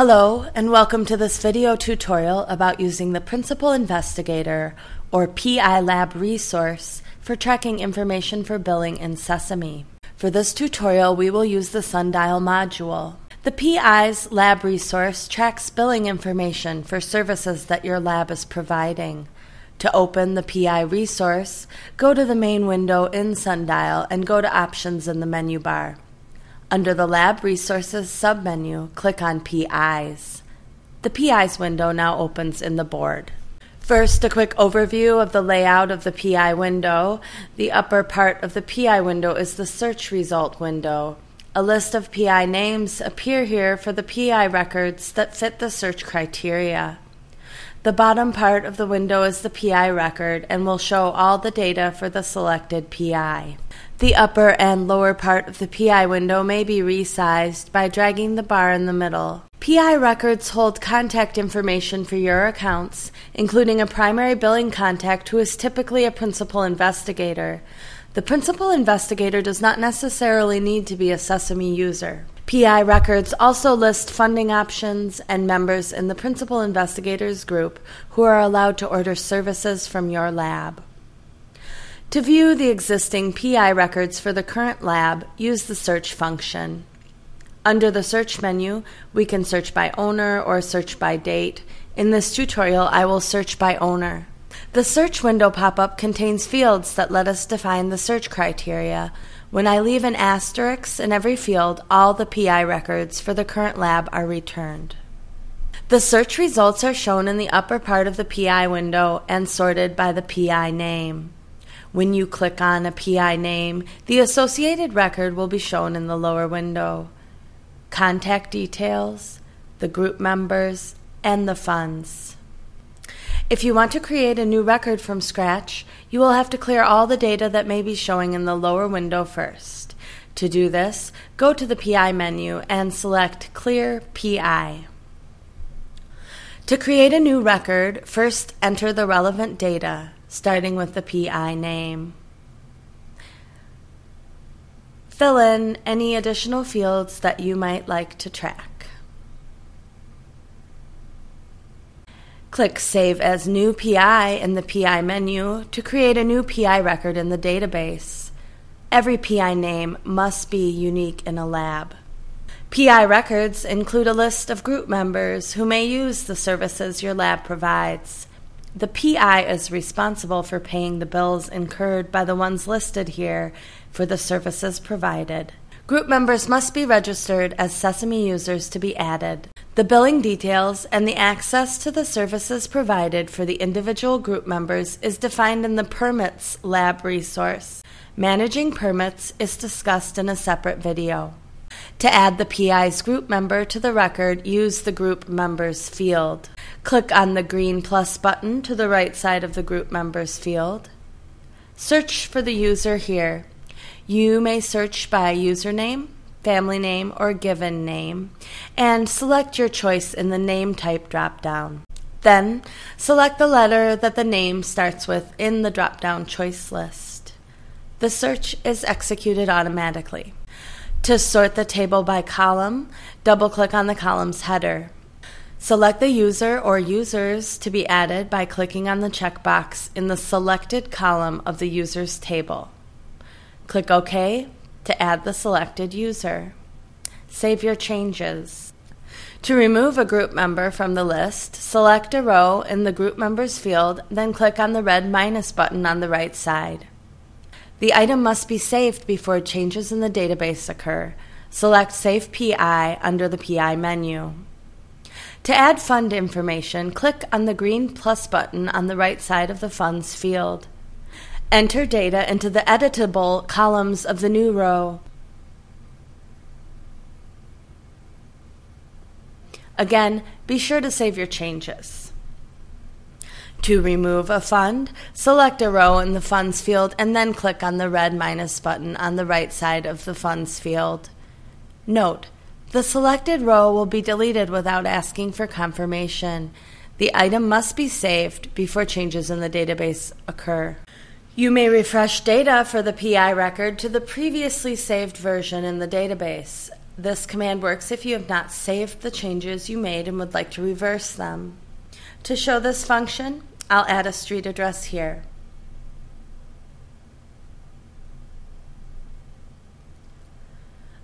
Hello, and welcome to this video tutorial about using the Principal Investigator, or PI Lab resource, for tracking information for billing in Sesame. For this tutorial, we will use the Sundial module. The PI's lab resource tracks billing information for services that your lab is providing. To open the PI resource, go to the main window in Sundial and go to Options in the menu bar. Under the Lab Resources submenu, click on PIs. The PIs window now opens in the board. First, a quick overview of the layout of the PI window. The upper part of the PI window is the search result window. A list of PI names appear here for the PI records that fit the search criteria. The bottom part of the window is the PI record and will show all the data for the selected PI. The upper and lower part of the PI window may be resized by dragging the bar in the middle. PI records hold contact information for your accounts, including a primary billing contact who is typically a principal investigator. The principal investigator does not necessarily need to be a Sesame user. PI records also list funding options and members in the principal investigators group who are allowed to order services from your lab. To view the existing PI records for the current lab, use the search function. Under the search menu, we can search by owner or search by date. In this tutorial, I will search by owner. The search window pop-up contains fields that let us define the search criteria, when I leave an asterisk in every field, all the PI records for the current lab are returned. The search results are shown in the upper part of the PI window and sorted by the PI name. When you click on a PI name, the associated record will be shown in the lower window. Contact details, the group members, and the funds. If you want to create a new record from scratch, you will have to clear all the data that may be showing in the lower window first. To do this, go to the PI menu and select Clear PI. To create a new record, first enter the relevant data, starting with the PI name. Fill in any additional fields that you might like to track. Click Save as New PI in the PI menu to create a new PI record in the database. Every PI name must be unique in a lab. PI records include a list of group members who may use the services your lab provides. The PI is responsible for paying the bills incurred by the ones listed here for the services provided. Group members must be registered as Sesame users to be added. The billing details and the access to the services provided for the individual group members is defined in the Permits lab resource. Managing permits is discussed in a separate video. To add the PI's group member to the record, use the Group Members field. Click on the green plus button to the right side of the Group Members field. Search for the user here. You may search by username, family name, or given name, and select your choice in the name type drop-down. Then, select the letter that the name starts with in the drop-down choice list. The search is executed automatically. To sort the table by column, double-click on the column's header. Select the user or users to be added by clicking on the checkbox in the selected column of the user's table. Click OK to add the selected user. Save your changes. To remove a group member from the list, select a row in the Group Members field, then click on the red minus button on the right side. The item must be saved before changes in the database occur. Select Save PI under the PI menu. To add fund information, click on the green plus button on the right side of the Funds field. Enter data into the editable columns of the new row. Again, be sure to save your changes. To remove a fund, select a row in the Funds field and then click on the red minus button on the right side of the Funds field. Note, the selected row will be deleted without asking for confirmation. The item must be saved before changes in the database occur. You may refresh data for the PI record to the previously saved version in the database. This command works if you have not saved the changes you made and would like to reverse them. To show this function, I'll add a street address here.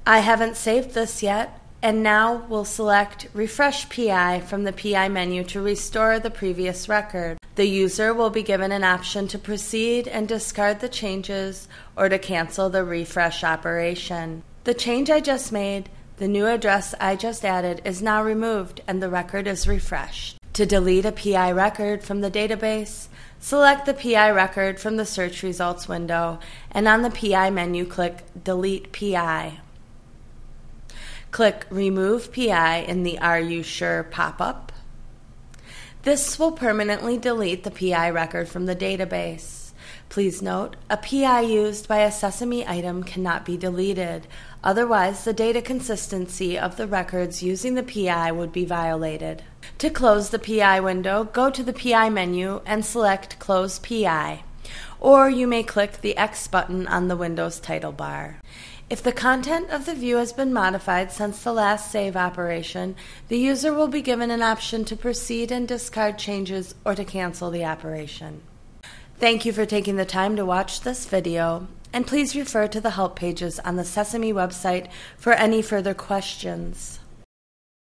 I haven't saved this yet, and now we'll select Refresh PI from the PI menu to restore the previous record. The user will be given an option to proceed and discard the changes or to cancel the refresh operation. The change I just made, the new address I just added, is now removed and the record is refreshed. To delete a PI record from the database, select the PI record from the search results window and on the PI menu click Delete PI. Click Remove PI in the Are You Sure pop up. This will permanently delete the PI record from the database. Please note, a PI used by a Sesame item cannot be deleted, otherwise, the data consistency of the records using the PI would be violated. To close the PI window, go to the PI menu and select Close PI, or you may click the X button on the Windows title bar. If the content of the view has been modified since the last save operation, the user will be given an option to proceed and discard changes or to cancel the operation. Thank you for taking the time to watch this video, and please refer to the help pages on the Sesame website for any further questions.